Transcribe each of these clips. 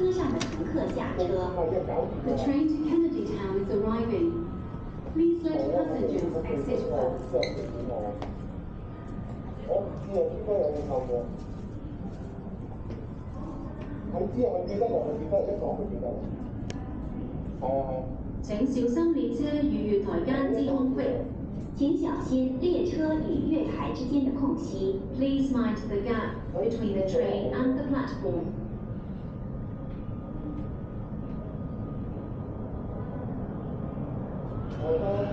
车上的乘客下车。The train to Kennedy Town is arriving. Please let passengers exit. 我唔知有边请小心列车与月台间之空隙。请小心列车与月台之间的空隙。Please mind the gap between the train and the platform. Oh,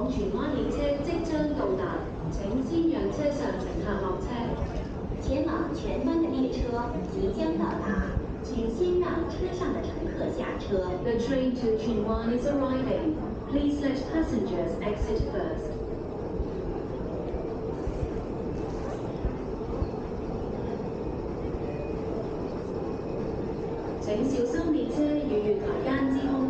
往荃湾列车即将到达，请先让车上乘客下车。前往荃湾的列车即将到达，请先让车上的乘客下车。The train to 荃湾 is arriving. Please let passengers exit first. 请小心列车与月台间之空。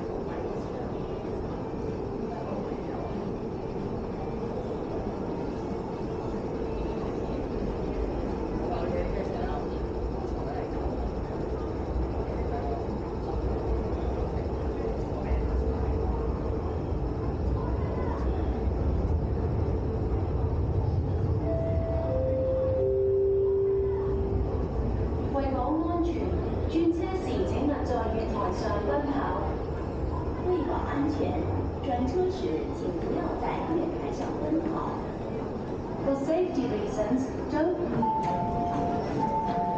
安全，转车时，请不要在月台上奔跑。For safety reasons, don't r v e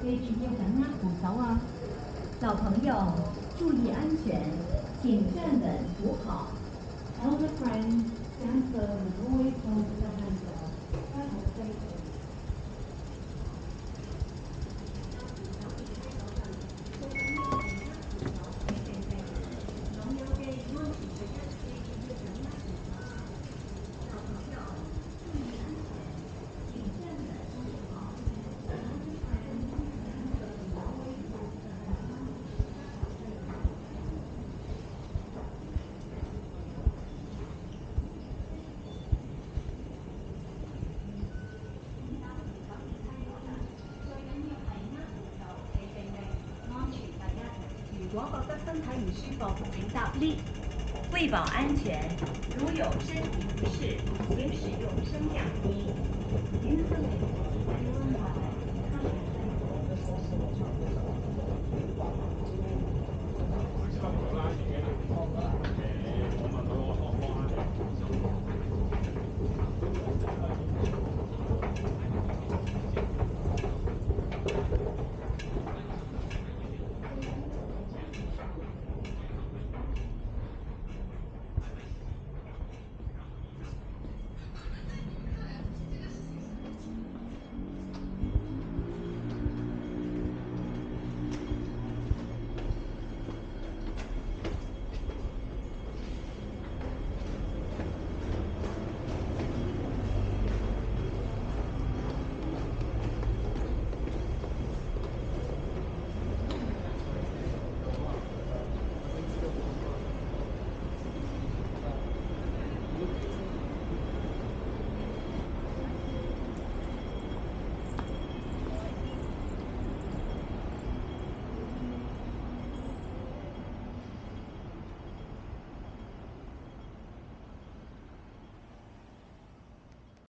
可以直接往下吐槽啊！老朋友，注意安全，请站稳扶好。Hello, friends, stand firm and hold on to the handrail. That's right. 乘客三台女士，奉行到立。为保安全，如有身体不适，请使用升降机。您的辛苦了，您慢。